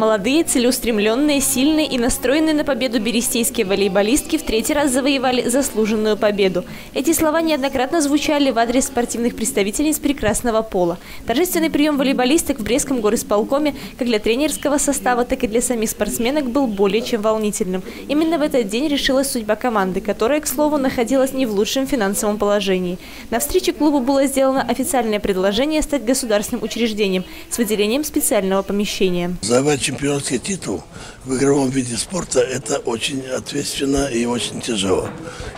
Молодые, целеустремленные, сильные и настроенные на победу берестейские волейболистки в третий раз завоевали заслуженную победу. Эти слова неоднократно звучали в адрес спортивных представительниц прекрасного пола. Торжественный прием волейболисток в Брестском горисполкоме как для тренерского состава, так и для самих спортсменок был более чем волнительным. Именно в этот день решилась судьба команды, которая, к слову, находилась не в лучшем финансовом положении. На встрече клубу было сделано официальное предложение стать государственным учреждением с выделением специального помещения чемпионский титул в игровом виде спорта – это очень ответственно и очень тяжело.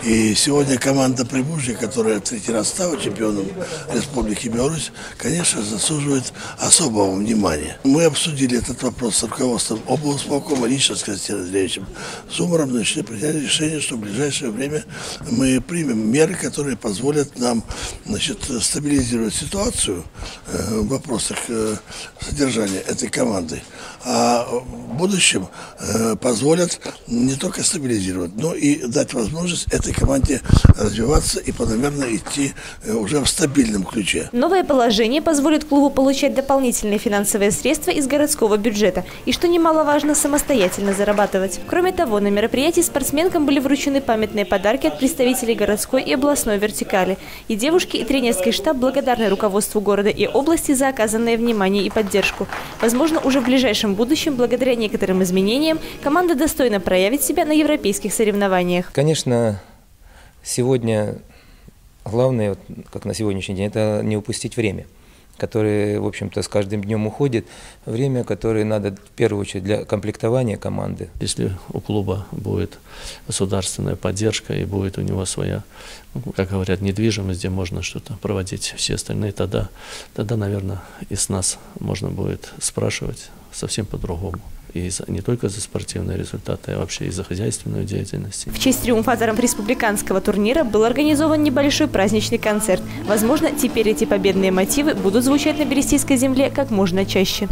И сегодня команда Прибужья, которая третий раз стала чемпионом Республики Беларусь, конечно, заслуживает особого внимания. Мы обсудили этот вопрос с руководством облсполкома, лично с Константином Андреевичем Сумаром, значит, приняли решение, что в ближайшее время мы примем меры, которые позволят нам значит, стабилизировать ситуацию э, в вопросах э, содержания этой команды а в будущем э, позволят не только стабилизировать, но и дать возможность этой команде развиваться и планомерно идти э, уже в стабильном ключе. Новое положение позволит клубу получать дополнительные финансовые средства из городского бюджета и, что немаловажно, самостоятельно зарабатывать. Кроме того, на мероприятии спортсменкам были вручены памятные подарки от представителей городской и областной вертикали. И девушки, и тренерский штаб благодарны руководству города и области за оказанное внимание и поддержку. Возможно, уже в ближайшем ближайшем будущем, благодаря некоторым изменениям, команда достойно проявит себя на европейских соревнованиях. Конечно, сегодня главное, как на сегодняшний день, это не упустить время которое, в общем-то, с каждым днем уходит, время, которое надо в первую очередь для комплектования команды. Если у клуба будет государственная поддержка и будет у него своя, ну, как говорят, недвижимость, где можно что-то проводить, все остальные, тогда, тогда, наверное, и с нас можно будет спрашивать совсем по-другому. И не только за спортивные результаты, а вообще и за хозяйственную деятельность. В честь триумфаторов республиканского турнира был организован небольшой праздничный концерт. Возможно, теперь эти победные мотивы будут звучать на Берестейской земле как можно чаще.